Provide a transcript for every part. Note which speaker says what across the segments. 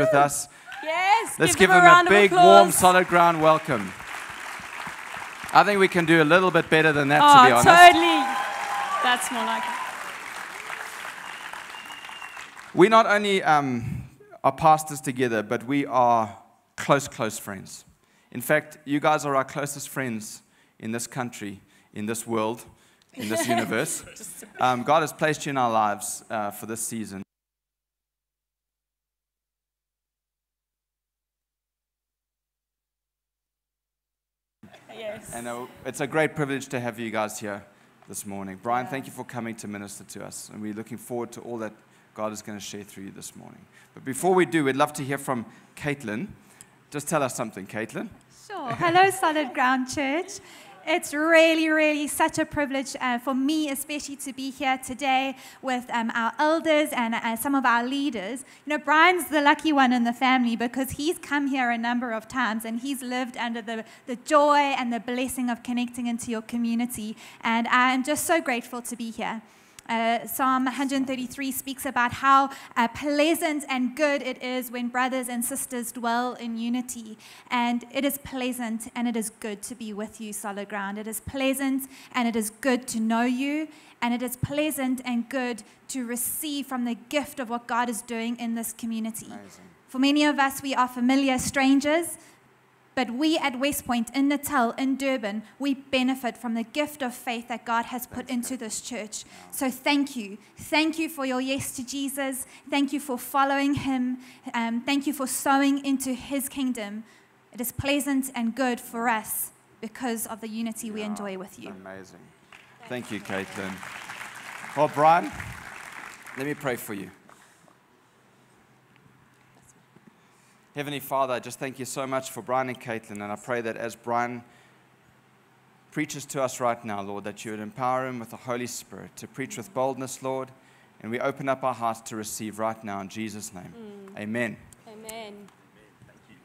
Speaker 1: with us.
Speaker 2: Yes.
Speaker 1: Let's
Speaker 2: give,
Speaker 1: give
Speaker 2: them
Speaker 1: him
Speaker 2: a,
Speaker 1: a big, warm, solid ground welcome. I think we can do a little bit better than that, to be
Speaker 2: Oh,
Speaker 1: honest.
Speaker 2: totally. That's more like it.
Speaker 1: We not only um, are pastors together, but we are close, close friends. In fact, you guys are our closest friends in this country, in this world, in this universe. Um, God has placed you in our lives uh, for this season. And uh, it's a great privilege to have you guys here this morning. Brian, thank you for coming to minister to us. And we're looking forward to all that God is going to share through you this morning. But before we do, we'd love to hear from Caitlin. Just tell us something, Caitlin.
Speaker 3: Sure. Hello, Solid Ground Church. It's really, really such a privilege uh, for me, especially to be here today with um, our elders and uh, some of our leaders. You know, Brian's the lucky one in the family because he's come here a number of times and he's lived under the, the joy and the blessing of connecting into your community. And I'm just so grateful to be here. Uh, Psalm 133 speaks about how uh, pleasant and good it is when brothers and sisters dwell in unity. And it is pleasant and it is good to be with you, solid ground. It is pleasant and it is good to know you. And it is pleasant and good to receive from the gift of what God is doing in this community.
Speaker 1: Amazing.
Speaker 3: For many of us, we are familiar strangers, but we at West Point, in Natal, in Durban, we benefit from the gift of faith that God has put into this church. So thank you. Thank you for your yes to Jesus. Thank you for following him. Um, thank you for sowing into his kingdom. It is pleasant and good for us because of the unity we enjoy with you.
Speaker 1: Amazing. Thank you, Caitlin. Well, Brian, let me pray for you. Heavenly Father, I just thank you so much for Brian and Caitlin, and I pray that as Brian preaches to us right now, Lord, that you would empower him with the Holy Spirit to preach with boldness, Lord, and we open up our hearts to receive right now in Jesus' name. Mm. Amen.
Speaker 2: Amen. Thank you.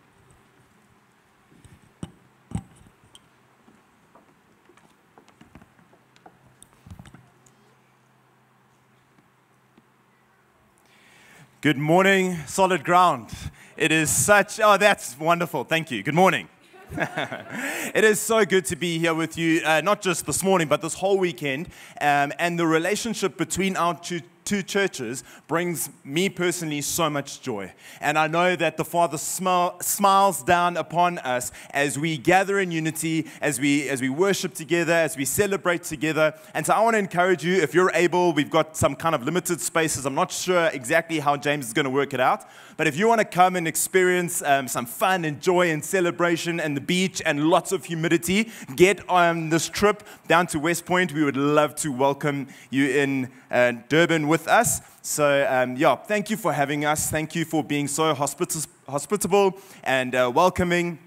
Speaker 4: Good morning, solid ground. It is such, oh, that's wonderful. Thank you. Good morning. it is so good to be here with you, uh, not just this morning, but this whole weekend. Um, and the relationship between our two, two churches brings me personally so much joy. And I know that the Father smile, smiles down upon us as we gather in unity, as we, as we worship together, as we celebrate together. And so I want to encourage you, if you're able, we've got some kind of limited spaces. I'm not sure exactly how James is going to work it out. But if you want to come and experience um, some fun and joy and celebration and the beach and lots of humidity, get on this trip down to West Point. We would love to welcome you in uh, Durban with us. So, um, yeah, thank you for having us. Thank you for being so hospit- hospitable and uh, welcoming.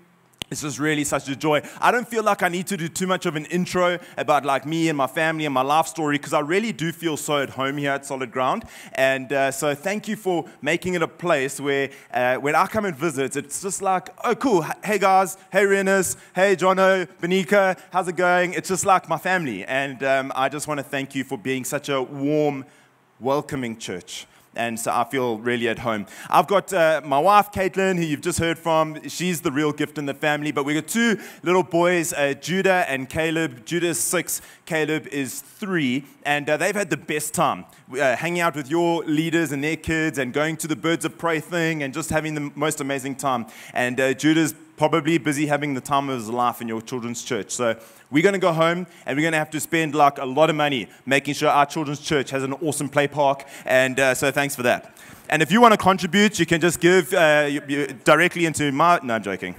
Speaker 4: It's just really such a joy. I don't feel like I need to do too much of an intro about like me and my family and my life story because I really do feel so at home here at Solid Ground. And uh, so thank you for making it a place where uh, when I come and visit, it's just like, oh, cool. Hey guys, hey Renus, hey Jono, Benika, how's it going? It's just like my family. And um, I just want to thank you for being such a warm, welcoming church and so I feel really at home. I've got uh, my wife, Caitlin, who you've just heard from. She's the real gift in the family. But we've got two little boys, uh, Judah and Caleb. Judah is six, Caleb is three, and uh, they've had the best time uh, hanging out with your leaders and their kids, and going to the Birds of Prey thing, and just having the most amazing time. And uh, Judah's probably busy having the time of his life in your children's church. So we're going to go home and we're going to have to spend like a lot of money making sure our children's church has an awesome play park. And uh, so thanks for that. And if you want to contribute, you can just give uh, directly into my. No, I'm joking.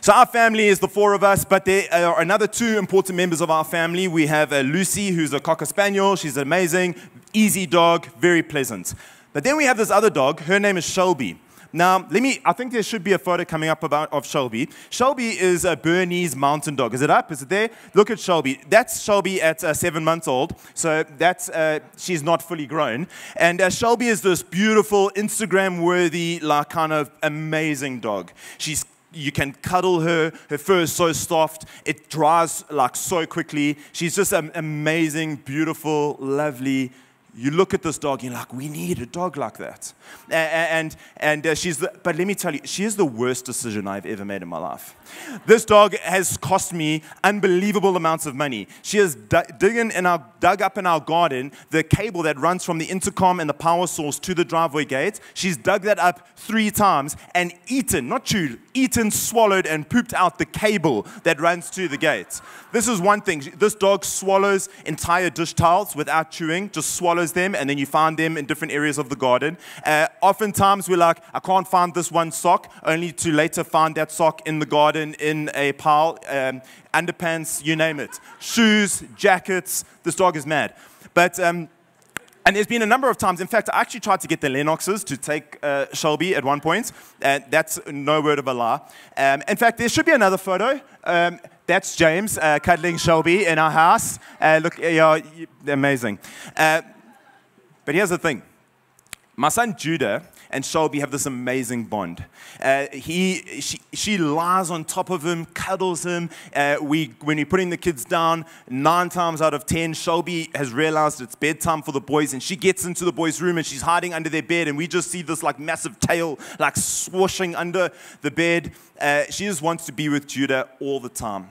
Speaker 4: So our family is the four of us, but there are another two important members of our family. We have uh, Lucy, who's a cocker spaniel. She's amazing, easy dog, very pleasant. But then we have this other dog. Her name is Shelby. Now, let me, I think there should be a photo coming up about, of Shelby. Shelby is a Bernese mountain dog. Is it up? Is it there? Look at Shelby. That's Shelby at uh, seven months old. So that's, uh, she's not fully grown. And uh, Shelby is this beautiful, Instagram worthy, like kind of amazing dog. She's you can cuddle her. Her fur is so soft. It dries like so quickly. She's just an amazing, beautiful, lovely you look at this dog, you're like, we need a dog like that. A- a- And, and uh, she's the, but let me tell you, she is the worst decision I've ever made in my life. This dog has cost me unbelievable amounts of money. She has in our, dug up in our garden the cable that runs from the intercom and the power source to the driveway gate. She's dug that up three times and eaten, not chewed, eaten, swallowed, and pooped out the cable that runs to the gate. This is one thing. This dog swallows entire dish towels without chewing, just swallows them, and then you find them in different areas of the garden. Uh, oftentimes, we're like, I can't find this one sock, only to later find that sock in the garden in a pile, um, underpants, you name it. Shoes, jackets. This dog is mad. But um, and there's been a number of times, in fact, I actually tried to get the Lennoxes to take uh, Shelby at one point, and that's no word of a lie. Um, in fact, there should be another photo. Um, that's James uh, cuddling Shelby in our house. Uh, look, yeah, amazing. Uh, but here's the thing my son Judah and Shelby have this amazing bond. Uh, he, she, she lies on top of him, cuddles him. Uh, we, when we're putting the kids down, nine times out of ten, Shelby has realized it's bedtime for the boys, and she gets into the boys' room and she's hiding under their bed, and we just see this like massive tail like swooshing under the bed. Uh, she just wants to be with Judah all the time.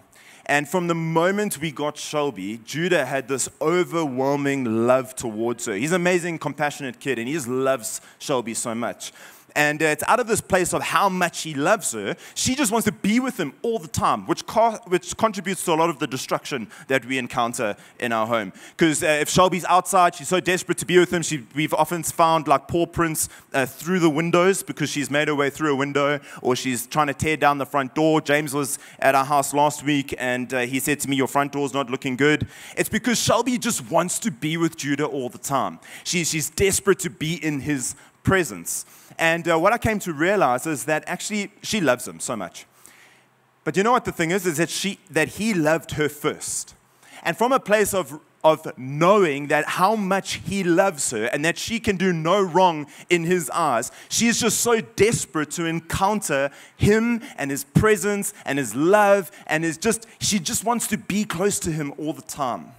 Speaker 4: And from the moment we got Shelby, Judah had this overwhelming love towards her. He's an amazing, compassionate kid, and he just loves Shelby so much. And uh, it's out of this place of how much he loves her, she just wants to be with him all the time, which, co- which contributes to a lot of the destruction that we encounter in our home. Because uh, if Shelby's outside, she's so desperate to be with him, she, we've often found like paw prints uh, through the windows because she's made her way through a window, or she's trying to tear down the front door. James was at our house last week, and uh, he said to me, Your front door's not looking good. It's because Shelby just wants to be with Judah all the time. She, she's desperate to be in his presence. And uh, what I came to realize is that actually she loves him so much. But you know what the thing is? Is that, she, that he loved her first. And from a place of, of knowing that how much he loves her and that she can do no wrong in his eyes, she is just so desperate to encounter him and his presence and his love and is just, she just wants to be close to him all the time.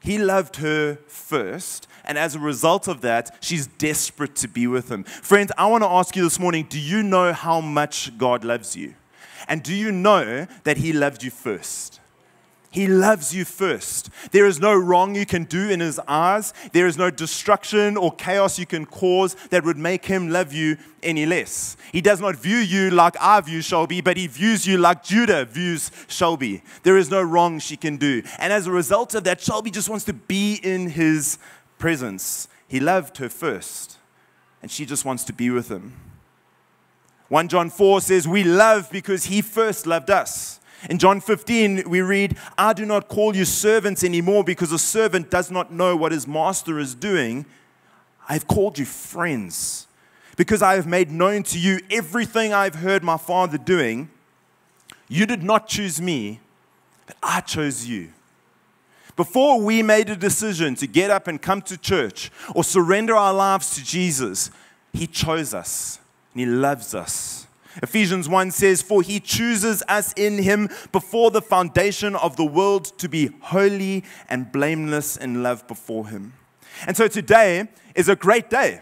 Speaker 4: He loved her first, and as a result of that, she's desperate to be with him. Friends, I want to ask you this morning do you know how much God loves you? And do you know that He loved you first? He loves you first. There is no wrong you can do in His eyes. There is no destruction or chaos you can cause that would make Him love you any less. He does not view you like I view Shelby, but He views you like Judah views Shelby. There is no wrong she can do. And as a result of that, Shelby just wants to be in His presence. He loved her first, and she just wants to be with Him. 1 John 4 says, We love because He first loved us. In John 15, we read, I do not call you servants anymore because a servant does not know what his master is doing. I have called you friends because I have made known to you everything I've heard my Father doing. You did not choose me, but I chose you. Before we made a decision to get up and come to church or surrender our lives to Jesus, He chose us and He loves us. Ephesians 1 says, For He chooses us in Him before the foundation of the world to be holy and blameless in love before Him. And so today is a great day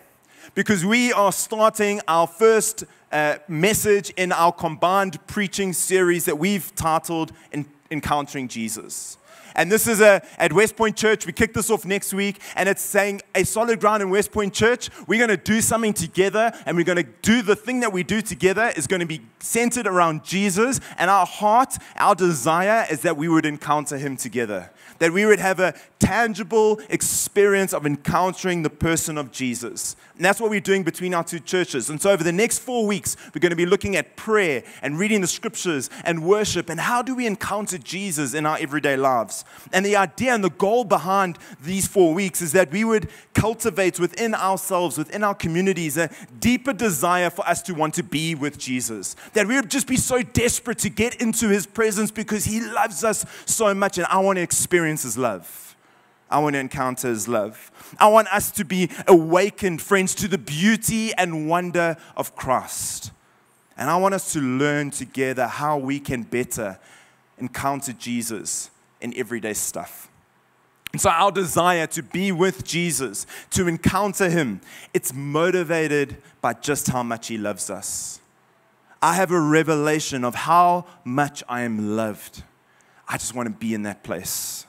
Speaker 4: because we are starting our first uh, message in our combined preaching series that we've titled Encountering Jesus. And this is a, at West Point Church. We kick this off next week, and it's saying a solid ground in West Point Church. We're going to do something together, and we're going to do the thing that we do together is going to be centered around Jesus. And our heart, our desire is that we would encounter Him together, that we would have a tangible experience of encountering the person of Jesus. And that's what we're doing between our two churches. And so, over the next four weeks, we're going to be looking at prayer and reading the scriptures and worship and how do we encounter Jesus in our everyday lives. And the idea and the goal behind these four weeks is that we would cultivate within ourselves, within our communities, a deeper desire for us to want to be with Jesus. That we would just be so desperate to get into his presence because he loves us so much, and I want to experience his love. I want to encounter His love. I want us to be awakened, friends, to the beauty and wonder of Christ. And I want us to learn together how we can better encounter Jesus in everyday stuff. And so, our desire to be with Jesus, to encounter Him, it's motivated by just how much He loves us. I have a revelation of how much I am loved. I just want to be in that place.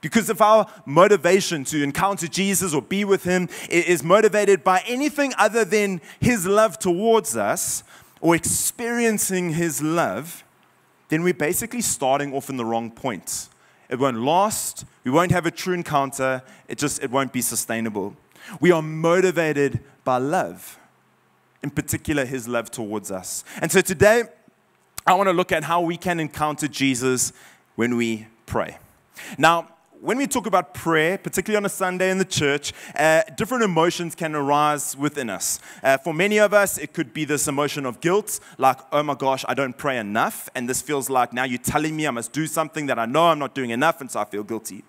Speaker 4: Because if our motivation to encounter Jesus or be with Him is motivated by anything other than His love towards us or experiencing His love, then we're basically starting off in the wrong point. It won't last, we won't have a true encounter, it just it won't be sustainable. We are motivated by love, in particular, His love towards us. And so today, I want to look at how we can encounter Jesus when we pray. Now, when we talk about prayer, particularly on a Sunday in the church, uh, different emotions can arise within us. Uh, for many of us, it could be this emotion of guilt, like, oh my gosh, I don't pray enough. And this feels like now you're telling me I must do something that I know I'm not doing enough, and so I feel guilty.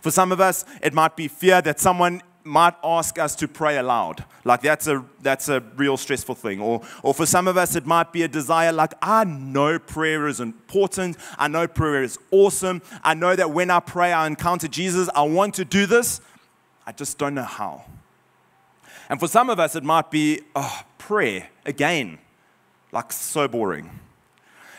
Speaker 4: For some of us, it might be fear that someone might ask us to pray aloud. Like that's a, that's a real stressful thing. Or, or for some of us, it might be a desire like, I know prayer is important. I know prayer is awesome. I know that when I pray, I encounter Jesus. I want to do this. I just don't know how. And for some of us, it might be, oh, prayer, again, like so boring.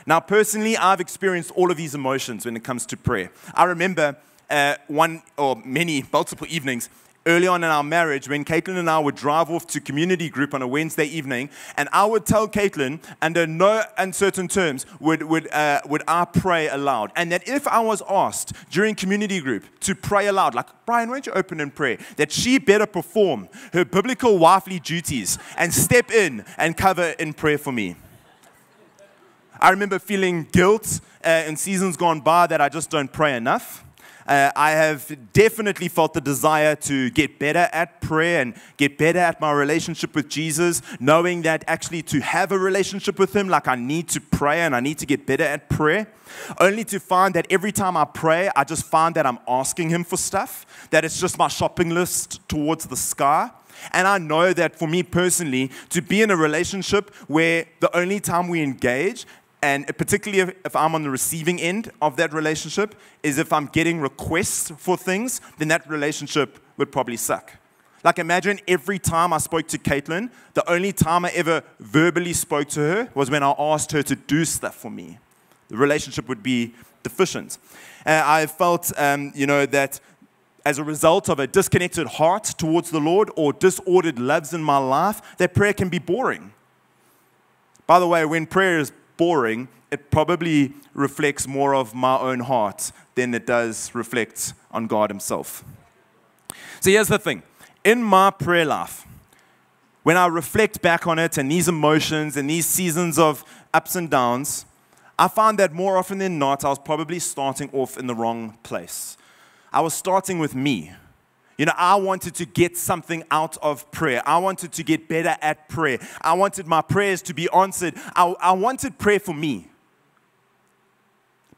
Speaker 4: Now, personally, I've experienced all of these emotions when it comes to prayer. I remember uh, one or many, multiple evenings early on in our marriage when Caitlin and I would drive off to community group on a Wednesday evening, and I would tell Caitlin, under no uncertain terms, would, would, uh, would I pray aloud. And that if I was asked during community group to pray aloud, like, Brian, why don't you open in prayer? That she better perform her biblical wifely duties and step in and cover in prayer for me. I remember feeling guilt uh, in seasons gone by that I just don't pray enough. Uh, I have definitely felt the desire to get better at prayer and get better at my relationship with Jesus, knowing that actually to have a relationship with Him, like I need to pray and I need to get better at prayer. Only to find that every time I pray, I just find that I'm asking Him for stuff, that it's just my shopping list towards the sky. And I know that for me personally, to be in a relationship where the only time we engage and particularly if, if, I'm on the receiving end of that relationship, is if I'm getting requests for things, then that relationship would probably suck. Like, imagine every time I spoke to Caitlin, the only time I ever verbally spoke to her was when I asked her to do stuff for me. The relationship would be deficient. And I felt, um, you know, that as a result of a disconnected heart towards the Lord or disordered loves in my life, that prayer can be boring. By the way, when prayer is boring, it probably reflects more of my own heart than it does reflect on God Himself. So here's the thing in my prayer life, when I reflect back on it and these emotions and these seasons of ups and downs, I found that more often than not, I was probably starting off in the wrong place. I was starting with me. You know, I wanted to get something out of prayer. I wanted to get better at prayer. I wanted my prayers to be answered. I, I wanted prayer for me.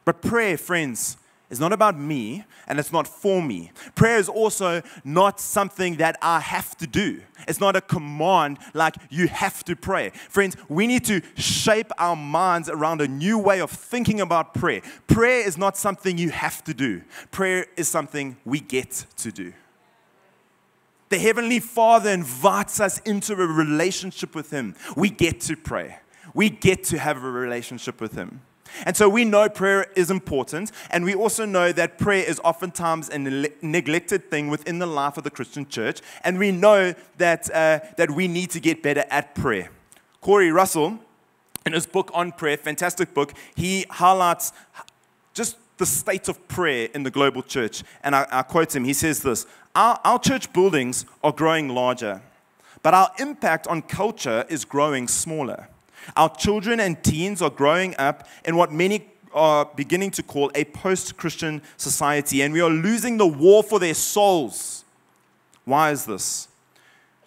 Speaker 4: But prayer, friends, is not about me and it's not for me. Prayer is also not something that I have to do. It's not a command like you have to pray. Friends, we need to shape our minds around a new way of thinking about prayer. Prayer is not something you have to do, prayer is something we get to do. The Heavenly Father invites us into a relationship with Him. We get to pray, we get to have a relationship with Him. And so we know prayer is important, and we also know that prayer is oftentimes a neglected thing within the life of the Christian church, and we know that, uh, that we need to get better at prayer. Corey Russell, in his book on prayer, fantastic book, he highlights just the state of prayer in the global church. And I, I quote him, he says this our, our church buildings are growing larger, but our impact on culture is growing smaller. Our children and teens are growing up in what many are beginning to call a post Christian society, and we are losing the war for their souls. Why is this?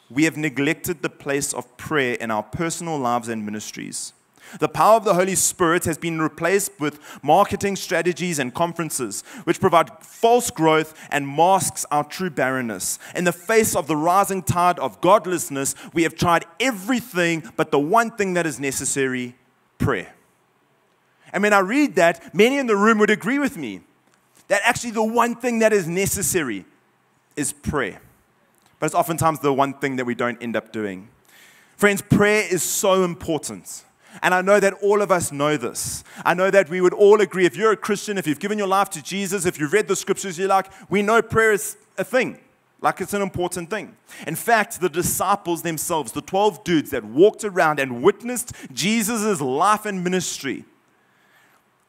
Speaker 4: We have neglected the place of prayer in our personal lives and ministries. The power of the Holy Spirit has been replaced with marketing strategies and conferences, which provide false growth and masks our true barrenness. In the face of the rising tide of godlessness, we have tried everything but the one thing that is necessary prayer. And when I read that, many in the room would agree with me that actually the one thing that is necessary is prayer. But it's oftentimes the one thing that we don't end up doing. Friends, prayer is so important. And I know that all of us know this. I know that we would all agree if you're a Christian, if you've given your life to Jesus, if you've read the scriptures, you're like, we know prayer is a thing. Like it's an important thing. In fact, the disciples themselves, the 12 dudes that walked around and witnessed Jesus' life and ministry,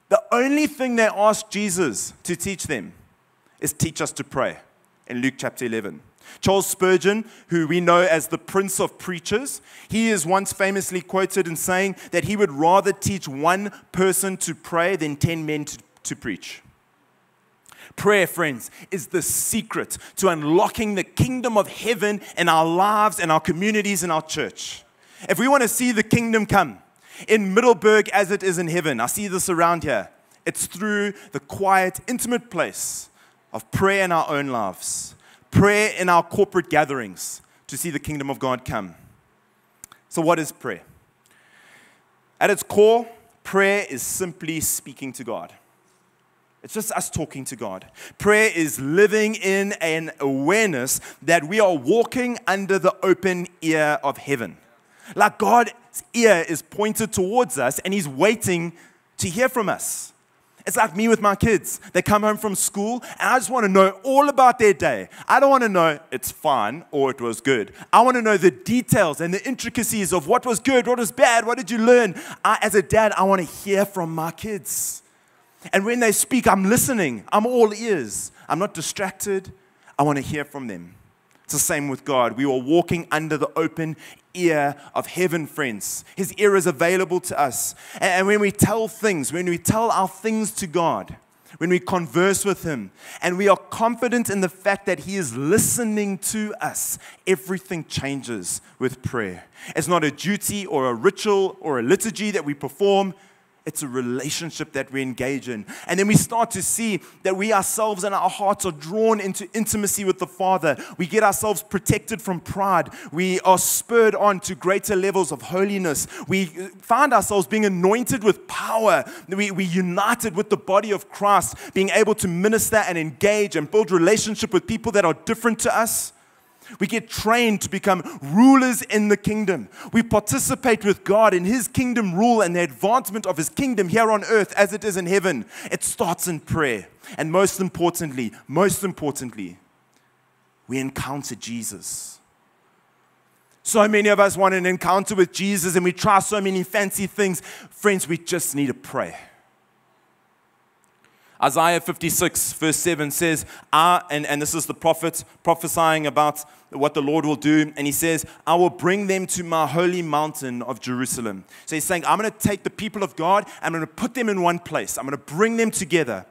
Speaker 4: the only thing they asked Jesus to teach them is teach us to pray in Luke chapter 11. Charles Spurgeon, who we know as the Prince of Preachers, he is once famously quoted in saying that he would rather teach one person to pray than 10 men to, to preach. Prayer, friends, is the secret to unlocking the kingdom of heaven in our lives and our communities and our church. If we want to see the kingdom come in Middelburg as it is in heaven, I see this around here. It's through the quiet, intimate place of prayer in our own lives prayer in our corporate gatherings to see the kingdom of God come. So, what is prayer? At its core, prayer is simply speaking to God. It's just us talking to God. Prayer is living in an awareness that we are walking under the open ear of heaven. Like God's ear is pointed towards us and He's waiting to hear from us. It's like me with my kids. They come home from school and I just want to know all about their day. I don't want to know it's fine or it was good. I want to know the details and the intricacies of what was good, what was bad, what did you learn. I, as a dad, I want to hear from my kids. And when they speak, I'm listening. I'm all ears. I'm not distracted. I want to hear from them. It's the same with God. We are walking under the open ear of heaven, friends. His ear is available to us. And when we tell things, when we tell our things to God, when we converse with Him, and we are confident in the fact that He is listening to us, everything changes with prayer. It's not a duty or a ritual or a liturgy that we perform. It's a relationship that we engage in. And then we start to see that we ourselves and our hearts are drawn into intimacy with the Father. We get ourselves protected from pride. We are spurred on to greater levels of holiness. We find ourselves being anointed with power. We, we united with the body of Christ, being able to minister and engage and build relationship with people that are different to us. We get trained to become rulers in the kingdom. We participate with God in His kingdom rule and the advancement of His kingdom here on earth as it is in heaven. It starts in prayer. And most importantly, most importantly, we encounter Jesus. So many of us want an encounter with Jesus and we try so many fancy things. Friends, we just need to pray. Isaiah 56, verse 7 says, ah, and, and this is the prophet prophesying about what the Lord will do. And he says, I will bring them to my holy mountain of Jerusalem. So he's saying, I'm going to take the people of God, I'm going to put them in one place, I'm going to bring them together,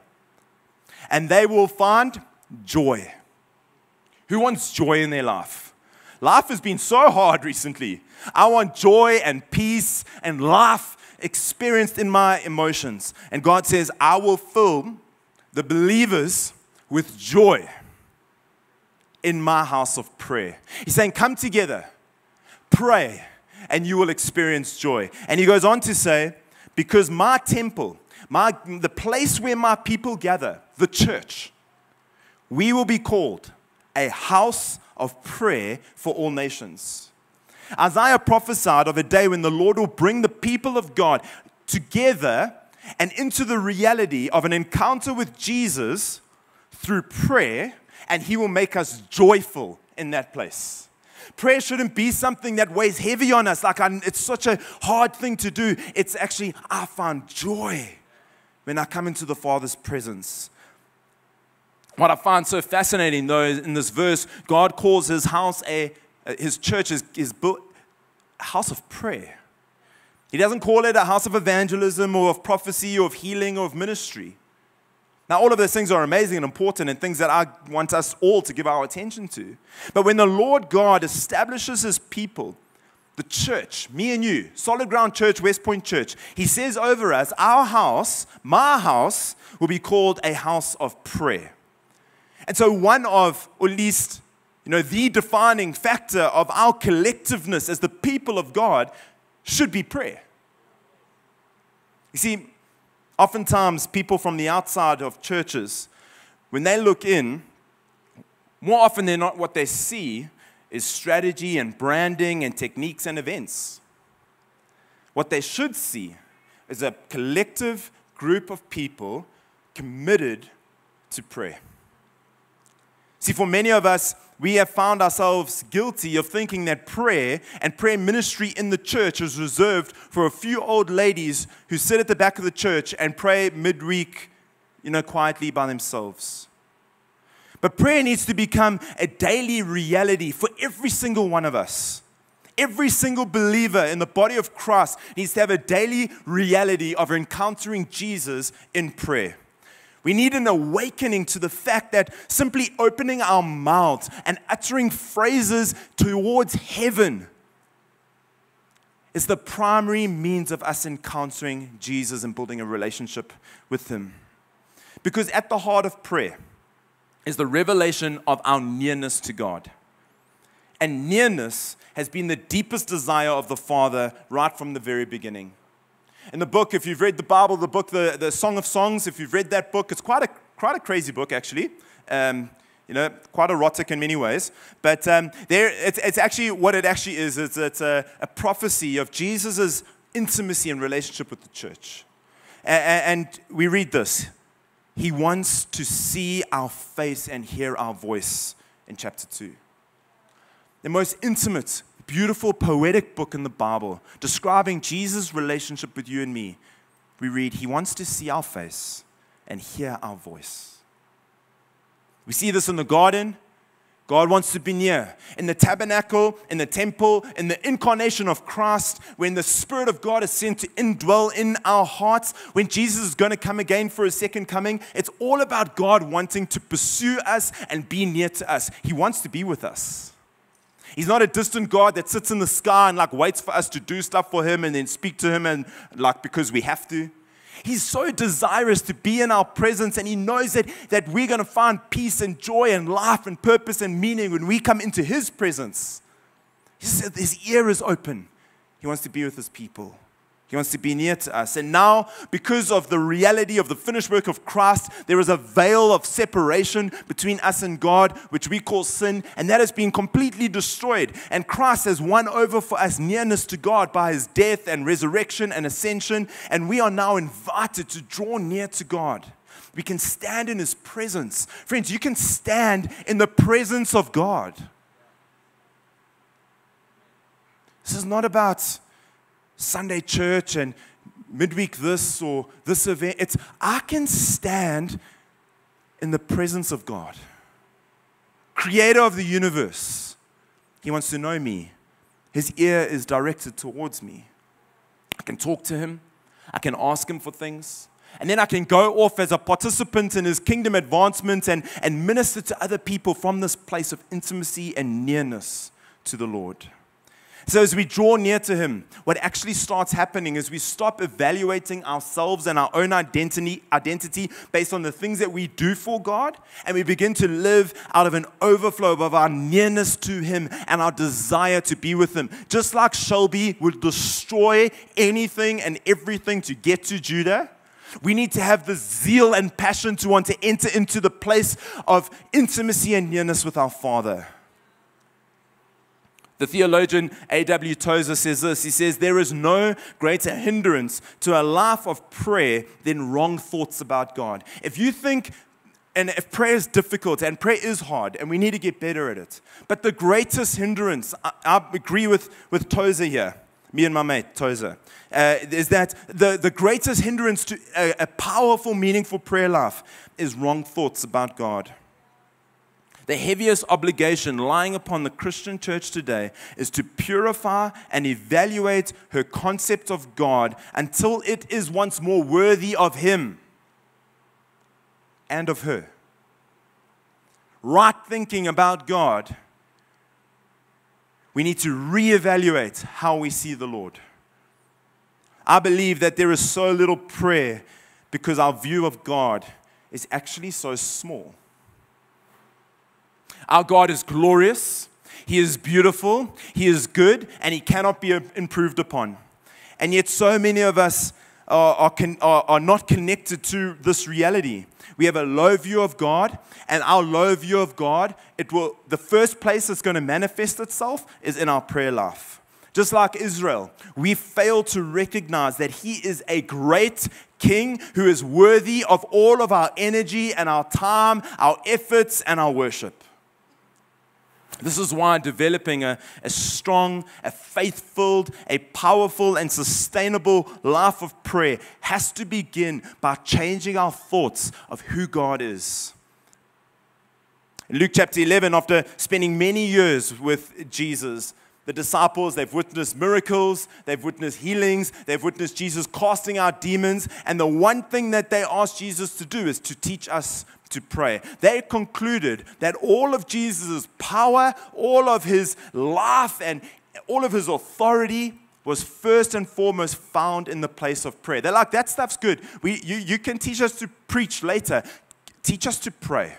Speaker 4: and they will find joy. Who wants joy in their life? Life has been so hard recently. I want joy and peace and life experienced in my emotions. And God says, I will fill the believers with joy in my house of prayer. He's saying, Come together, pray, and you will experience joy. And he goes on to say, Because my temple, my, the place where my people gather, the church, we will be called a house of prayer for all nations. Isaiah prophesied of a day when the Lord will bring the people of God together and into the reality of an encounter with Jesus through prayer, and He will make us joyful in that place. Prayer shouldn't be something that weighs heavy on us, like it's such a hard thing to do. It's actually, I find joy when I come into the Father's presence. What I find so fascinating, though, in this verse, God calls His house a Uh, his church is, is built a house of prayer. He doesn't call it a house of evangelism or of prophecy or of healing or of ministry. Now, all of those things are amazing and important and things that I want us all to give our attention to. But when the Lord God establishes his people, the church, me and you, Solid Ground Church, West Point Church, he says over us, our house, my house, will be called a house of prayer. And so, one of, or at least you know, the defining factor of our collectiveness as the people of God should be prayer. You see, oftentimes people from the outside of churches when they look in, more often than not, what they see is strategy and branding and techniques and events. What they should see is a collective group of people committed to prayer. See, for many of us, we have found ourselves guilty of thinking that prayer and prayer ministry in the church is reserved for a few old ladies who sit at the back of the church and pray midweek, you know, quietly by themselves. But prayer needs to become a daily reality for every single one of us. Every single believer in the body of Christ needs to have a daily reality of encountering Jesus in prayer. We need an awakening to the fact that simply opening our mouths and uttering phrases towards heaven is the primary means of us encountering Jesus and building a relationship with Him. Because at the heart of prayer is the revelation of our nearness to God. And nearness has been the deepest desire of the Father right from the very beginning. In the book, if you've read the Bible, the book, the, the Song of Songs, if you've read that book, it's quite a, quite a crazy book, actually. Um, you know, quite erotic in many ways. But um, there, it's, it's, actually what it actually is. It's, it's a, a prophecy of Jesus' intimacy and relationship with the church. And, and we read this. He wants to see our face and hear our voice in chapter 2. The most intimate beautiful poetic book in the Bible describing Jesus' relationship with you and me, we read, He wants to see our face and hear our voice. We see this in the garden. God wants to be near. In the tabernacle, in the temple, in the incarnation of Christ, when the Spirit of God is sent to indwell in our hearts, when Jesus is going to come again for his second coming, it's all about God wanting to pursue us and be near to us. He wants to be with us. He's not a distant God that sits in the sky and like waits for us to do stuff for him and then speak to him and like because we have to. He's so desirous to be in our presence, and He knows that, that we're going to find peace and joy and life and purpose and meaning when we come into His presence. He said His ear is open. He wants to be with His people. He wants to be near to us. And now, because of the reality of the finished work of Christ, there is a veil of separation between us and God, which we call sin, and that has been completely destroyed. And Christ has won over for us nearness to God by his death and resurrection and ascension. And we are now invited to draw near to God. We can stand in his presence. Friends, you can stand in the presence of God. This is not about Sunday church and midweek this or this event. It's I can stand in the presence of God, creator of the universe. He wants to know me. His ear is directed towards me. I can talk to him. I can ask him for things. And then I can go off as a participant in his kingdom advancement and, and minister to other people from this place of intimacy and nearness to the Lord. So, as we draw near to Him, what actually starts happening is we stop evaluating ourselves and our own identity, identity based on the things that we do for God, and we begin to live out of an overflow of our nearness to Him and our desire to be with Him. Just like Shelby would destroy anything and everything to get to Judah. We need to have the zeal and passion to want to enter into the place of intimacy and nearness with our Father. The theologian A.W. Tozer says this He says, There is no greater hindrance to a life of prayer than wrong thoughts about God. If you think, and if prayer is difficult and prayer is hard and we need to get better at it, but the greatest hindrance, I, I agree with, with Tozer here, me and my mate Tozer, uh, is that the, the greatest hindrance to a, a powerful, meaningful prayer life is wrong thoughts about God. The heaviest obligation lying upon the Christian church today is to purify and evaluate her concept of God until it is once more worthy of Him and of her. Right thinking about God, we need to reevaluate how we see the Lord. I believe that there is so little prayer because our view of God is actually so small. Our God is glorious, He is beautiful, He is good, and He cannot be improved upon. And yet, so many of us are, are, con- are, are not connected to this reality. We have a low view of God, and our low view of God, it will, the first place it's going to manifest itself is in our prayer life. Just like Israel, we fail to recognize that He is a great King who is worthy of all of our energy and our time, our efforts, and our worship. This is why developing a, a strong, a faith filled, a powerful, and sustainable life of prayer has to begin by changing our thoughts of who God is. In Luke chapter 11, after spending many years with Jesus, the disciples, they've witnessed miracles, they've witnessed healings, they've witnessed Jesus casting out demons, and the one thing that they asked Jesus to do is to teach us to pray. They concluded that all of Jesus' power, all of his life, and all of his authority was first and foremost found in the place of prayer. They're like, that stuff's good. We, you, you can teach us to preach later. Teach us to pray.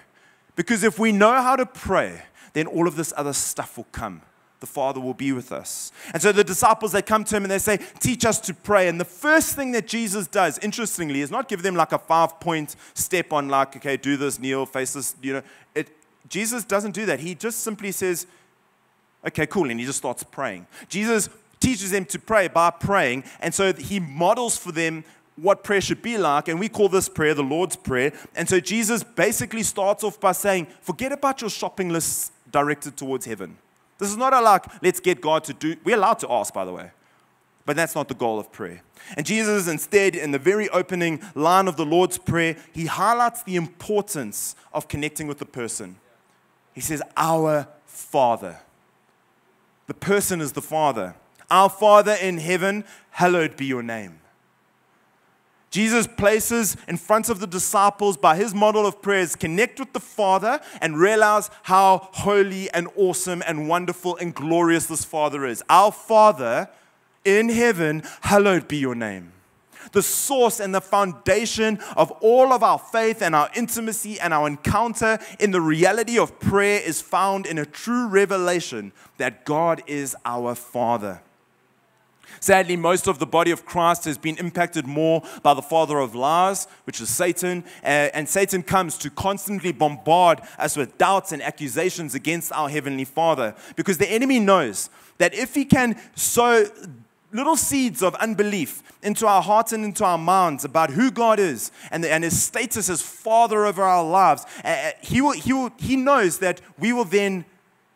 Speaker 4: Because if we know how to pray, then all of this other stuff will come the Father will be with us. And so the disciples, they come to him and they say, Teach us to pray. And the first thing that Jesus does, interestingly, is not give them like a five point step on, like, okay, do this, kneel, face this, you know. It, Jesus doesn't do that. He just simply says, Okay, cool. And he just starts praying. Jesus teaches them to pray by praying. And so he models for them what prayer should be like. And we call this prayer the Lord's Prayer. And so Jesus basically starts off by saying, Forget about your shopping lists directed towards heaven. This is not a like, let's get God to do. We're allowed to ask, by the way. But that's not the goal of prayer. And Jesus, instead, in the very opening line of the Lord's Prayer, he highlights the importance of connecting with the person. He says, Our Father. The person is the Father. Our Father in heaven, hallowed be your name. Jesus places in front of the disciples by his model of prayers connect with the Father and realize how holy and awesome and wonderful and glorious this Father is. Our Father in heaven, hallowed be your name. The source and the foundation of all of our faith and our intimacy and our encounter in the reality of prayer is found in a true revelation that God is our Father. Sadly, most of the body of Christ has been impacted more by the father of lies, which is Satan. and Satan comes to constantly bombard us with doubts and accusations against our Heavenly Father because the enemy knows that if he can sow little seeds of unbelief into our hearts and into our minds about who God is and, and his status as Father over our lives, uh, he, will, he, will, he knows that we will then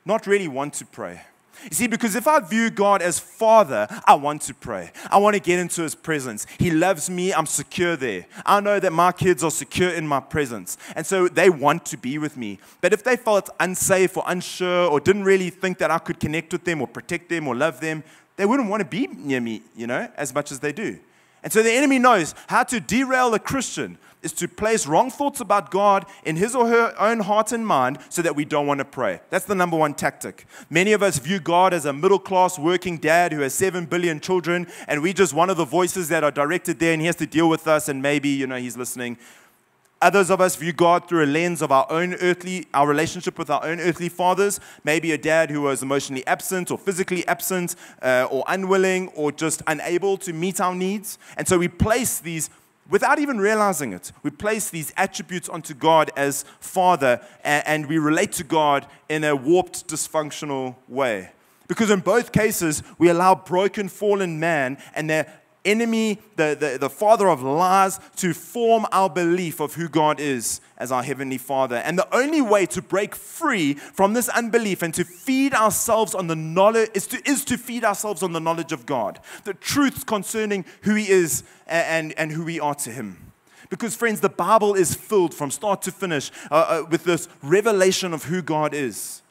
Speaker 4: not really want to pray. You see, because if I view God as Father, I want to pray. I want to get into His presence. He loves me. I'm secure there. I know that my kids are secure in my presence. And so they want to be with me. But if they felt unsafe or unsure or didn't really think that I could connect with them or protect them or love them, they wouldn't want to be near me, you know, as much as they do. And so the enemy knows how to derail a Christian is to place wrong thoughts about God in his or her own heart and mind so that we don't want to pray. That's the number one tactic. Many of us view God as a middle class working dad who has seven billion children, and we just one of the voices that are directed there, and he has to deal with us, and maybe, you know, he's listening. Others of us view God through a lens of our own earthly, our relationship with our own earthly fathers. Maybe a dad who was emotionally absent or physically absent uh, or unwilling or just unable to meet our needs. And so we place these without even realizing it. We place these attributes onto God as Father and, we relate to God in a warped, dysfunctional way. Because in both cases, we allow broken, fallen man and their enemy, the, the, the father of lies, to form our belief of who God is as our Heavenly Father. And the only way to break free from this unbelief and to feed ourselves on the knowledge is to, is to feed ourselves on the knowledge of God, the truths concerning who He is and, and who we are to Him. Because, friends, the Bible is filled from start to finish uh, uh, with this revelation of who God is.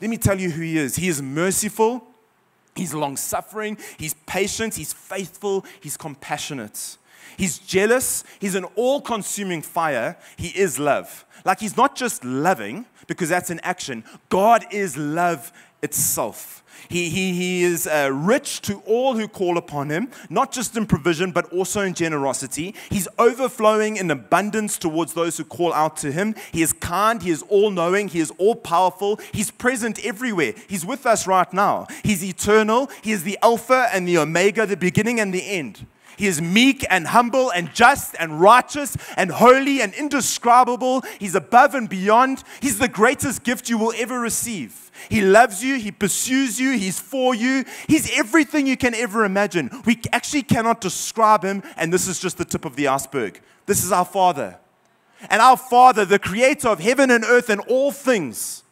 Speaker 4: Let me tell you who He is. He is merciful, He's long suffering, He's patient, He's faithful, He's compassionate. He's jealous. He's an all consuming fire. He is love. Like he's not just loving, because that's an action. God is love itself. He, he, he is uh, rich to all who call upon him, not just in provision, but also in generosity. He's overflowing in abundance towards those who call out to him. He is kind. He is all knowing. He is all powerful. He's present everywhere. He's with us right now. He's eternal. He is the Alpha and the Omega, the beginning and the end. He is meek and humble and just and righteous and holy and indescribable. He's above and beyond. He's the greatest gift you will ever receive. He loves you, He pursues you, He's for you. He's everything you can ever imagine. We actually cannot describe Him, and this is just the tip of the iceberg. This is our Father. And our Father, the creator of heaven and earth and all things,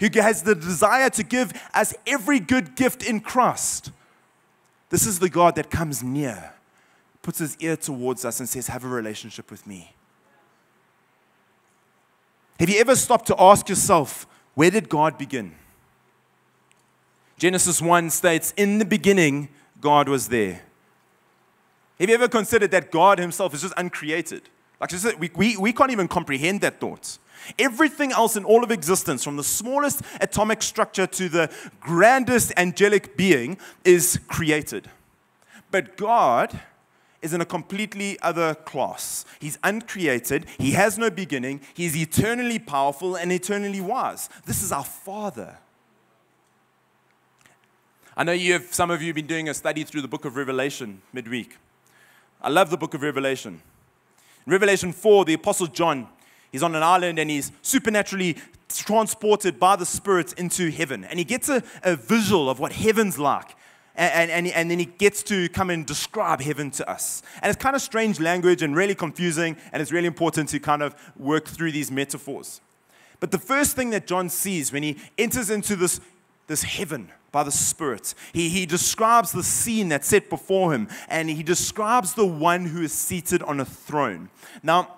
Speaker 4: who has the desire to give us every good gift in Christ. This is the God that comes near, puts his ear towards us, and says, Have a relationship with me. Have you ever stopped to ask yourself, Where did God begin? Genesis 1 states, In the beginning, God was there. Have you ever considered that God Himself is just uncreated? Like said, we, we, we can't even comprehend that thought. Everything else in all of existence, from the smallest atomic structure to the grandest angelic being, is created. But God is in a completely other class. He's uncreated, He has no beginning, He's eternally powerful and eternally wise. This is our Father. I know you have, some of you have been doing a study through the book of Revelation midweek. I love the book of Revelation. In Revelation 4, the Apostle John, he's on an island and he's supernaturally transported by the Spirit into heaven. And he gets a, a visual of what heaven's like. And, and, and then he gets to come and describe heaven to us. And it's kind of strange language and really confusing, and it's really important to kind of work through these metaphors. But the first thing that John sees when he enters into this, this heaven by the Spirit. He, he describes the scene that's set before him, and he describes the one who is seated on a throne. Now,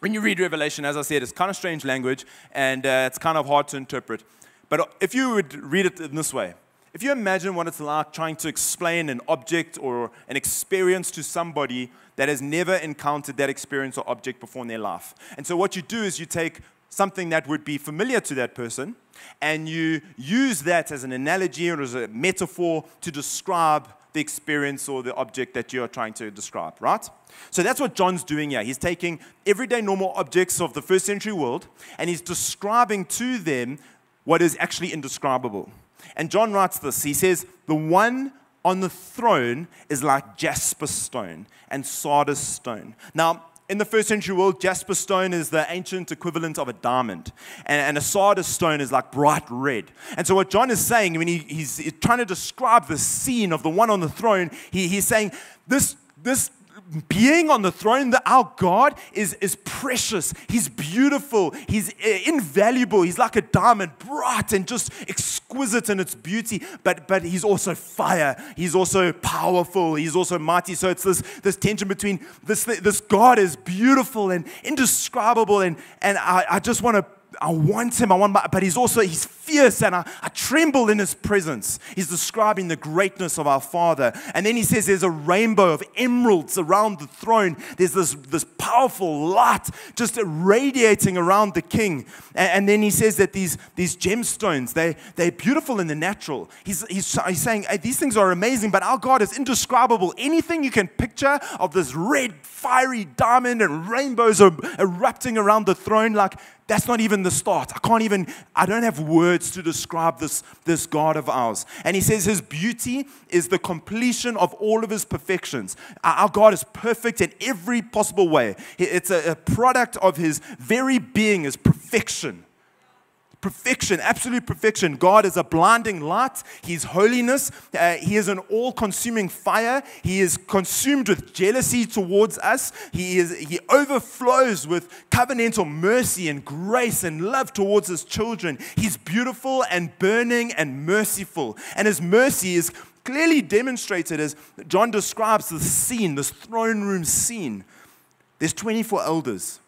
Speaker 4: when you read Revelation, as I said, it's kind of strange language, and uh, it's kind of hard to interpret. But if you would read it in this way, if you imagine what it's like trying to explain an object or an experience to somebody that has never encountered that experience or object before in their life. And so, what you do is you take something that would be familiar to that person, and you use that as an analogy or as a metaphor to describe the experience or the object that you're trying to describe, right? So that's what John's doing here. He's taking everyday normal objects of the first century world and he's describing to them what is actually indescribable. And John writes this he says, The one on the throne is like jasper stone and sardis stone. Now, in the first century world, jasper stone is the ancient equivalent of a diamond. And, and a sardis stone is like bright red. And so, what John is saying, when he, he's trying to describe the scene of the one on the throne, he, he's saying, this, this being on the throne, that our God is, is precious. He's beautiful. He's uh, invaluable. He's like a diamond, bright and just exquisite in its beauty. But, but he's also fire. He's also powerful. He's also mighty. So it's this, this tension between this, this God is beautiful and indescribable. And, and I, I just want to I want him, I want, my, but he's also, he's fierce and I, I tremble in his presence. He's describing the greatness of our Father. And then he says there's a rainbow of emeralds around the throne. There's this, this powerful light just radiating around the king. And, and then he says that these, these gemstones, they, they're beautiful in the natural. He's, he's, he's saying hey, these things are amazing, but our God is indescribable. Anything you can picture of this red, fiery diamond and rainbows are erupting around the throne, like that's not even the start. I can't even, I don't have words to describe this, this God of ours. And he says his beauty is the completion of all of his perfections. Our God is perfect in every possible way. It's a, a product of his very being, is perfection. Perfection, absolute perfection. God is a blinding light. He's holiness. Uh, he is an all consuming fire. He is consumed with jealousy towards us. He, is, he overflows with covenantal mercy and grace and love towards his children. He's beautiful and burning and merciful. And his mercy is clearly demonstrated as John describes the scene, this throne room scene. There's 24 elders.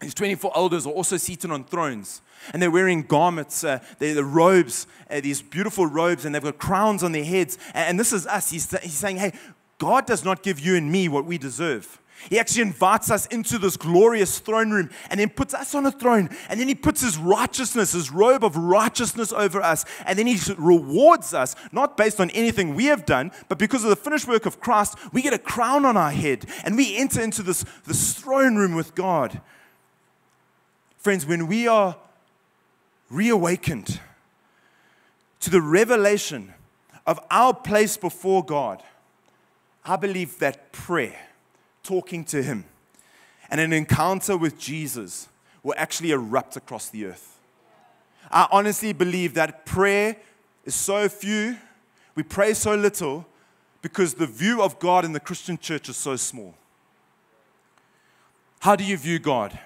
Speaker 4: These 24 elders are also seated on thrones. And they're wearing garments, uh, they're the robes, uh, these beautiful robes, and they've got crowns on their heads. And, this is us. He's, he's saying, hey, God does not give you and me what we deserve. He actually invites us into this glorious throne room and then puts us on a throne. And then he puts his righteousness, his robe of righteousness over us. And then he rewards us, not based on anything we have done, but because of the finished work of Christ, we get a crown on our head. And we enter into this, this throne room with God. Friends, when we are reawakened to the revelation of our place before God, I believe that prayer, talking to Him, and an encounter with Jesus will actually erupt across the earth. I honestly believe that prayer is so few, we pray so little, because the view of God in the Christian church is so small. How do you view God?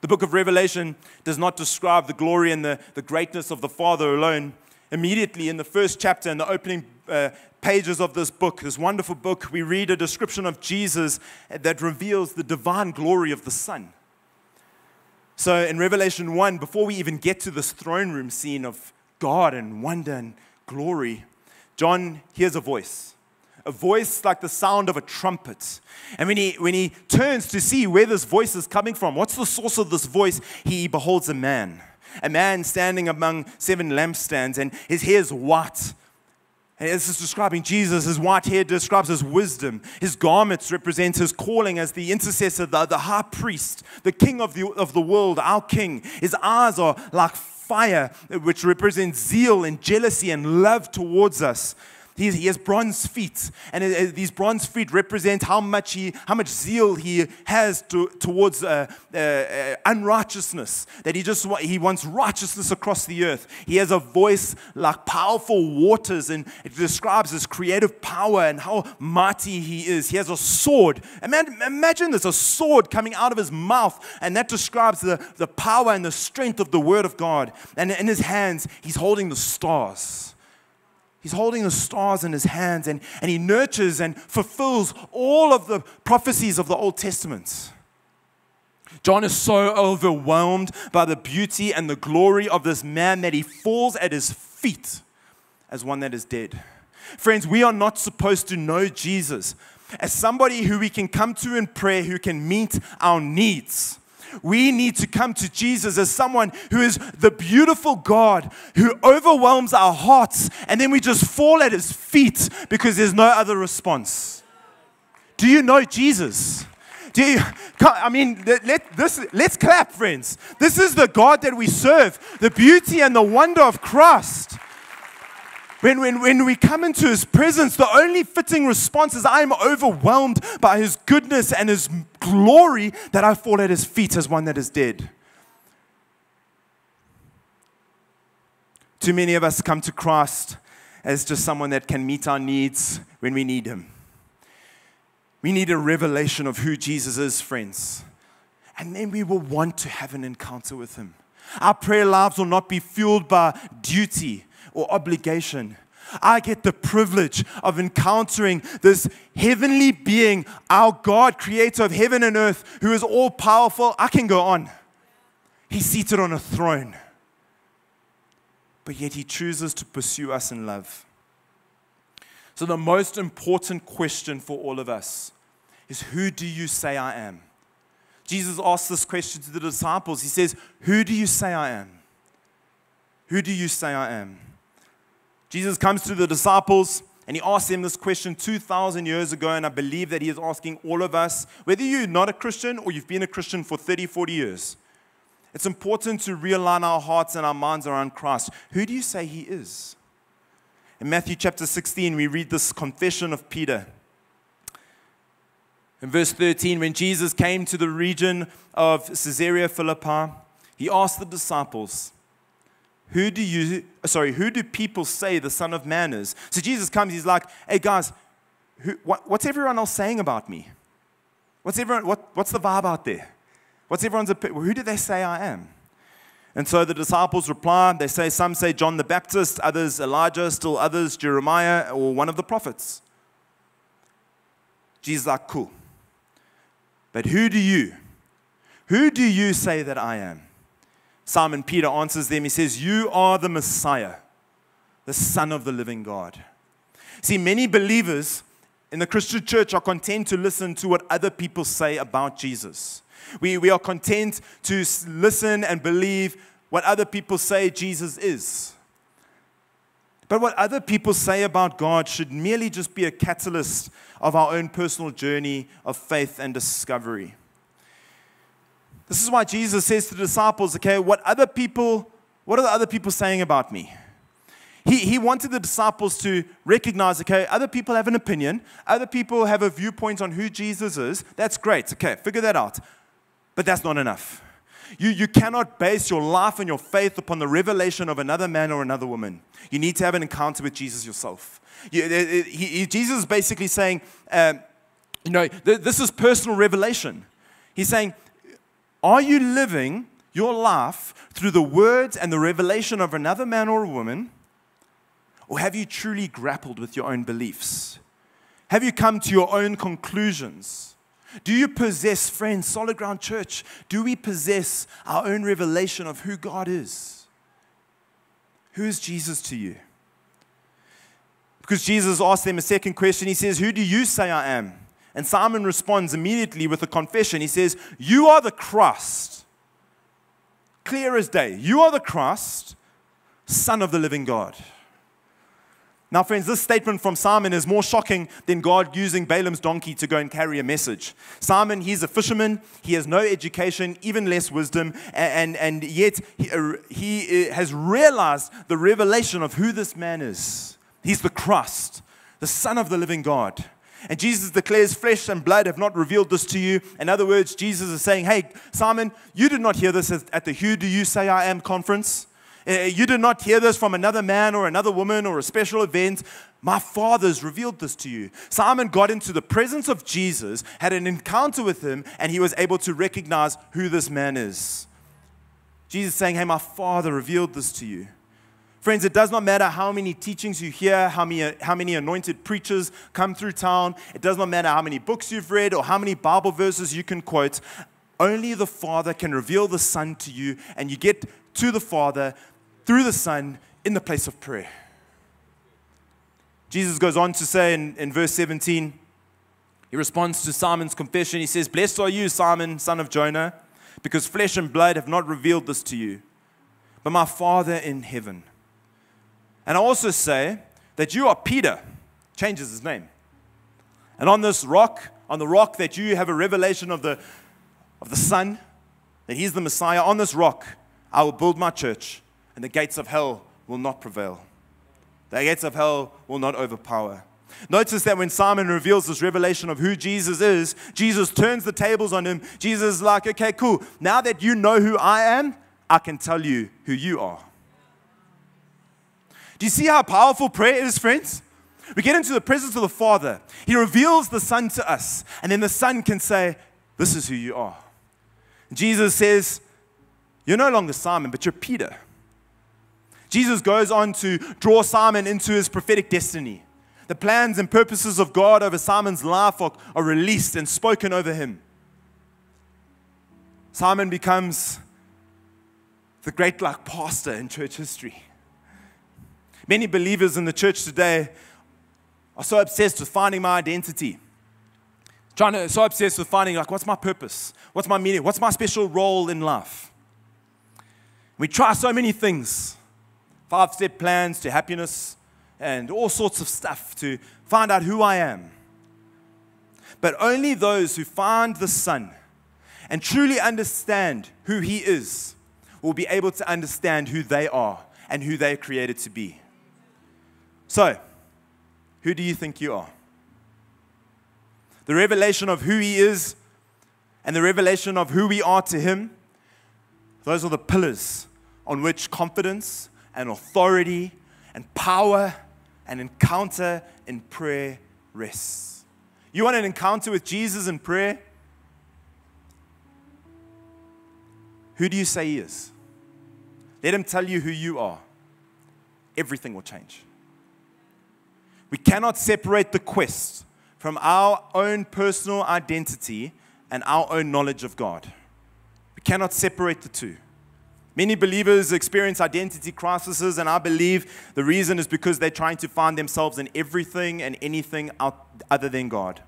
Speaker 4: The book of Revelation does not describe the glory and the, the greatness of the Father alone. Immediately in the first chapter, in the opening uh, pages of this book, this wonderful book, we read a description of Jesus that reveals the divine glory of the Son. So in Revelation 1, before we even get to this throne room scene of God and wonder and glory, John hears a voice a voice like the sound of a trumpet. And when he, when he turns to see where this voice is coming from, what's the source of this voice, he beholds a man. A man standing among seven lampstands, and his hair is white. And this is describing Jesus. His white hair describes his wisdom. His garments represent his calling as the intercessor, the, the high priest, the king of the, of the world, our king. His eyes are like fire, which represents zeal and jealousy and love towards us. He has bronze feet, and uh, these bronze feet represent how much, he, how much zeal he has to, towards uh, uh, uh, unrighteousness, that he just he wants righteousness across the earth. He has a voice like powerful waters, and it describes his creative power and how mighty he is. He has a sword. Imagine this a sword coming out of his mouth, and that describes the, the power and the strength of the word of God. And in his hands, he's holding the stars. He's holding the stars in his hands and, and he nurtures and fulfills all of the prophecies of the Old Testament. John is so overwhelmed by the beauty and the glory of this man that he falls at his feet as one that is dead. Friends, we are not supposed to know Jesus as somebody who we can come to in prayer, who can meet our needs. We need to come to Jesus as someone who is the beautiful God who overwhelms our hearts, and then we just fall at his feet because there's no other response. Do you know Jesus? Do you, I mean, let, this, let's clap, friends. This is the God that we serve, the beauty and the wonder of Christ. When, when, when we come into his presence, the only fitting response is I am overwhelmed by his goodness and his glory that I fall at his feet as one that is dead. Too many of us come to Christ as just someone that can meet our needs when we need him. We need a revelation of who Jesus is, friends. And then we will want to have an encounter with him. Our prayer lives will not be fueled by duty or obligation. I get the privilege of encountering this heavenly being, our God, creator of heaven and earth, who is all powerful. I can go on. He's seated on a throne. But yet he chooses to pursue us in love. So, the most important question for all of us is Who do you say I am? Jesus asked this question to the disciples. He says, Who do you say I am? Who do you say I am? Jesus comes to the disciples and he asks them this question 2,000 years ago, and I believe that he is asking all of us, whether you're not a Christian or you've been a Christian for 30, 40 years, it's important to realign our hearts and our minds around Christ. Who do you say he is? In Matthew chapter 16, we read this confession of Peter. In verse 13, when Jesus came to the region of Caesarea Philippi, he asked the disciples, who do you, sorry, who do people say the Son of Man is? So Jesus comes, he's like, hey guys, who, what, what's everyone else saying about me? What's, everyone, what, what's the vibe out there? What's everyone's opinion? Who do they say I am? And so the disciples reply. They say, some say John the Baptist, others Elijah, still others Jeremiah, or one of the prophets. Jesus like, cool. But who do you? Who do you say that I am? Simon Peter answers them. He says, You are the Messiah, the Son of the living God. See, many believers in the Christian church are content to listen to what other people say about Jesus. We, we are content to listen and believe what other people say Jesus is. But what other people say about God should merely just be a catalyst of our own personal journey of faith and discovery. This is why Jesus says to the disciples, okay, what other people, what are the other people saying about me? He, he wanted the disciples to recognize okay, other people have an opinion, other people have a viewpoint on who Jesus is. That's great. Okay, figure that out. But that's not enough. You, you cannot base your life and your faith upon the revelation of another man or another woman. You need to have an encounter with Jesus yourself. You, it, it, he, Jesus is basically saying, um, you know, th- this is personal revelation. He's saying, are you living your life through the words and the revelation of another man or a woman? Or have you truly grappled with your own beliefs? Have you come to your own conclusions? Do you possess, friends, Solid Ground Church? Do we possess our own revelation of who God is? Who is Jesus to you? Because Jesus asked them a second question. He says, Who do you say I am? And Simon responds immediately with a confession. He says, You are the Christ. Clear as day. You are the Christ, Son of the living God. Now, friends, this statement from Simon is more shocking than God using Balaam's donkey to go and carry a message. Simon, he's a fisherman, he has no education, even less wisdom, and, and, and yet he, uh, he uh, has realized the revelation of who this man is. He's the Christ, the Son of the living God. And Jesus declares, Flesh and blood have not revealed this to you. In other words, Jesus is saying, Hey, Simon, you did not hear this at the Who Do You Say I Am conference. Uh, you did not hear this from another man or another woman or a special event. My Father's revealed this to you. Simon got into the presence of Jesus, had an encounter with him, and he was able to recognize who this man is. Jesus saying, Hey, my Father revealed this to you. Friends, it does not matter how many teachings you hear, how many, how many anointed preachers come through town. It does not matter how many books you've read or how many Bible verses you can quote. Only the Father can reveal the Son to you, and you get to the Father through the Son in the place of prayer. Jesus goes on to say in, in verse 17, he responds to Simon's confession. He says, Blessed are you, Simon, son of Jonah, because flesh and blood have not revealed this to you, but my Father in heaven. And I also say that you are Peter, changes his name. And on this rock, on the rock that you have a revelation of the, of the Son, that he's the Messiah, on this rock I will build my church and the gates of hell will not prevail. The gates of hell will not overpower. Notice that when Simon reveals this revelation of who Jesus is, Jesus turns the tables on him. Jesus is like, okay, cool. Now that you know who I am, I can tell you who you are. Do you see how powerful prayer is, friends? We get into the presence of the Father. He reveals the Son to us, and then the Son can say, This is who you are. Jesus says, You're no longer Simon, but you're Peter. Jesus goes on to draw Simon into his prophetic destiny. The plans and purposes of God over Simon's life are, are released and spoken over him. Simon becomes the great like pastor in church history. Many believers in the church today are so obsessed with finding my identity. Trying to so obsessed with finding like what's my purpose? What's my meaning? What's my special role in life? We try so many things five step plans to happiness, and all sorts of stuff to find out who I am. But only those who find the Son and truly understand who He is will be able to understand who they are and who they're created to be. So, who do you think you are? The revelation of who He is and the revelation of who we are to Him, those are the pillars on which confidence and authority and power and encounter in prayer rests. You want an encounter with Jesus in prayer? Who do you say he is? Let him tell you who you are. Everything will change. We cannot separate the quest from our own personal identity and our own knowledge of God. We cannot separate the two. Many believers experience identity crises, and I believe the reason is because they're trying to find themselves in everything and anything other than God.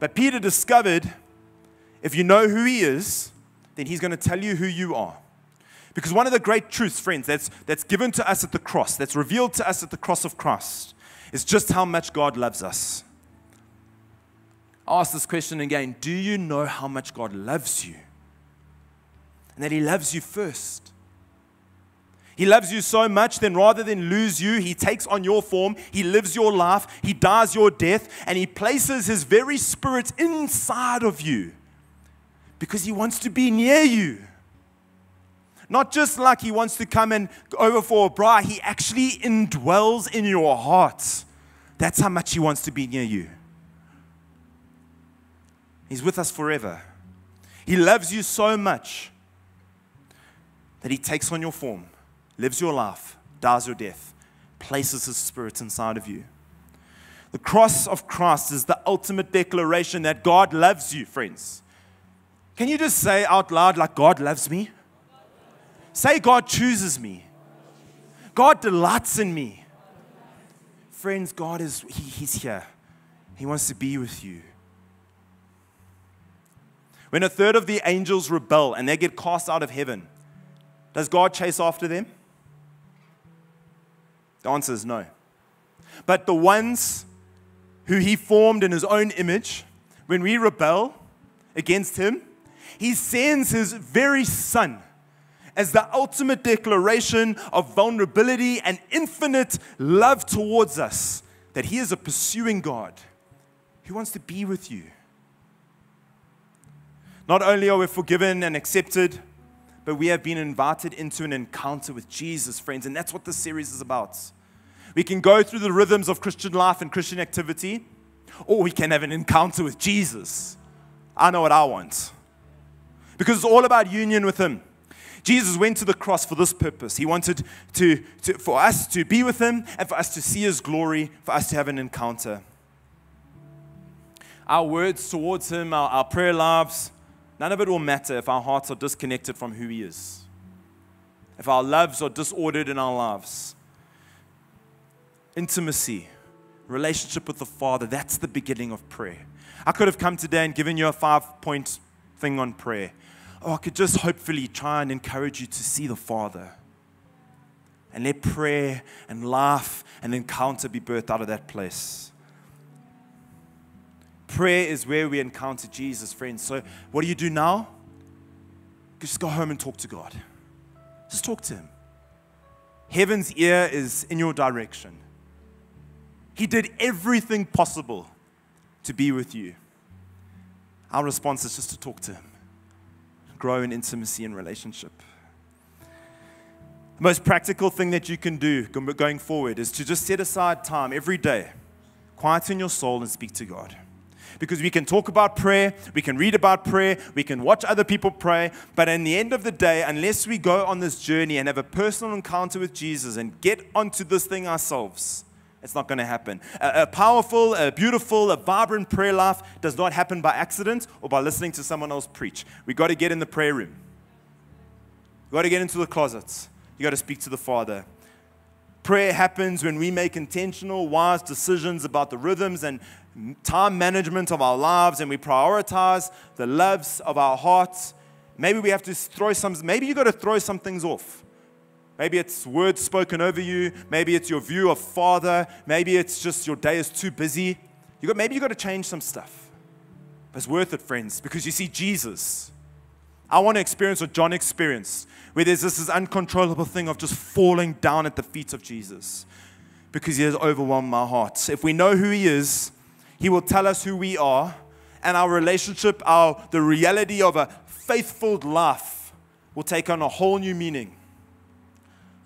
Speaker 4: But Peter discovered if you know who he is, then he's going to tell you who you are. Because one of the great truths, friends, that's, that's given to us at the cross, that's revealed to us at the cross of Christ, is just how much God loves us. Ask this question again Do you know how much God loves you? and that He loves you first. He loves you so much, then rather than lose you, he takes on your form, he lives your life, he dies your death, and he places his very spirit inside of you because he wants to be near you. Not just like he wants to come and over for a braai, he actually indwells in your heart. That's how much he wants to be near you. He's with us forever. He loves you so much that he takes on your form, lives your life, dies your death, places his spirit inside of you. The cross of Christ is the ultimate declaration that God loves you, friends. Can you just say out loud, like, God loves me? Say, God chooses me. God delights in me. Friends, God is, he, He's here. He wants to be with you. When a third of the angels rebel and they get cast out of heaven, does God chase after them? The answer is no. But the ones who he formed in his own image, when we rebel against him, he sends his very son as the ultimate declaration of vulnerability and infinite love towards us that he is a pursuing God who wants to be with you. Not only are we forgiven and accepted, but we have been invited into an encounter with Jesus, friends, and that's what this series is about. We can go through the rhythms of Christian life and Christian activity, or we can have an encounter with Jesus. I know what I want. Because it's all about union with Him. Jesus went to the cross for this purpose. He wanted to, to, for us to be with Him and for us to see His glory, for us to have an encounter. Our words towards Him, our, our prayer lives, None of it will matter if our hearts are disconnected from who He is, if our loves are disordered in our lives. Intimacy, relationship with the Father, that's the beginning of prayer. I could have come today and given you a five point thing on prayer. Or I could just hopefully try and encourage you to see the Father. And let prayer and laugh and encounter be birthed out of that place. Prayer is where we encounter Jesus, friends. So, what do you do now? Just go home and talk to God. Just talk to Him. Heaven's ear is in your direction. He did everything possible to be with you. Our response is just to talk to Him, grow in intimacy and relationship. The most practical thing that you can do going forward is to just set aside time every day, quieten your soul, and speak to God because we can talk about prayer, we can read about prayer, we can watch other people pray, but in the end of the day, unless we go on this journey and have a personal encounter with Jesus and get onto this thing ourselves, it's not going to happen. A, a, powerful, a beautiful, a vibrant prayer life does not happen by accident or by listening to someone else preach. We got to get in the prayer room. We got to get into the closets. You got to speak to the Father. Prayer happens when we make intentional, wise decisions about the rhythms and time management of our lives and we prioritize the loves of our hearts. Maybe we have to throw some, maybe you got to throw some things off. Maybe it's words spoken over you. Maybe it's your view of Father. Maybe it's just your day is too busy. You got, maybe you got to change some stuff. But it's worth it, friends, because you see Jesus. I want to experience what John experienced where there's this, this uncontrollable thing of just falling down at the feet of Jesus because he has overwhelmed my heart. If we know who he is, he will tell us who we are, and our relationship, our the reality of a faithful life will take on a whole new meaning.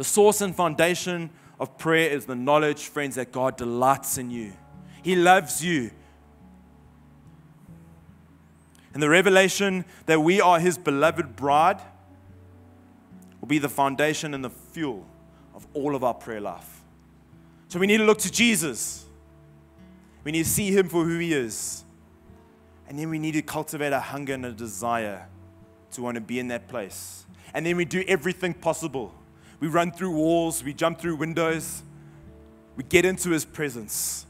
Speaker 4: The source and foundation of prayer is the knowledge, friends, that God delights in you. He loves you. And the revelation that we are His beloved bride will be the foundation and the fuel of all of our prayer life. So we need to look to Jesus. We need to see him for who he is. And then we need to cultivate a hunger and a desire to want to be in that place. And then we do everything possible. We run through walls, we jump through windows, we get into his presence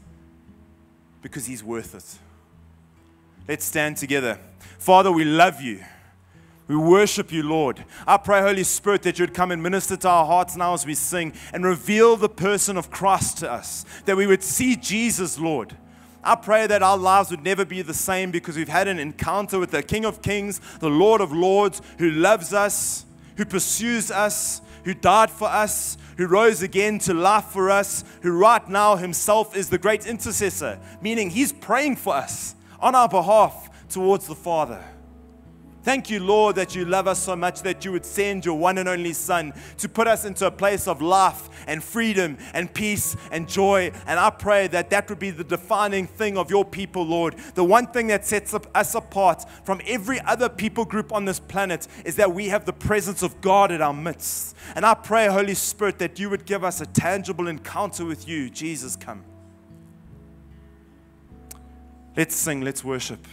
Speaker 4: because he's worth it. Let's stand together. Father, we love you. We worship you, Lord. I pray, Holy Spirit, that you would come and minister to our hearts now as we sing and reveal the person of Christ to us, that we would see Jesus, Lord. I pray that our lives would never be the same because we've had an encounter with the King of Kings, the Lord of Lords, who loves us, who pursues us, who died for us, who rose again to life for us, who right now himself is the great intercessor, meaning he's praying for us on our behalf towards the Father. Thank you, Lord, that you love us so much that you would send your one and only Son to put us into a place of life and freedom and peace and joy. And I pray that that would be the defining thing of your people, Lord. The one thing that sets us apart from every other people group on this planet is that we have the presence of God in our midst. And I pray, Holy Spirit, that you would give us a tangible encounter with you. Jesus, come. Let's sing, let's worship.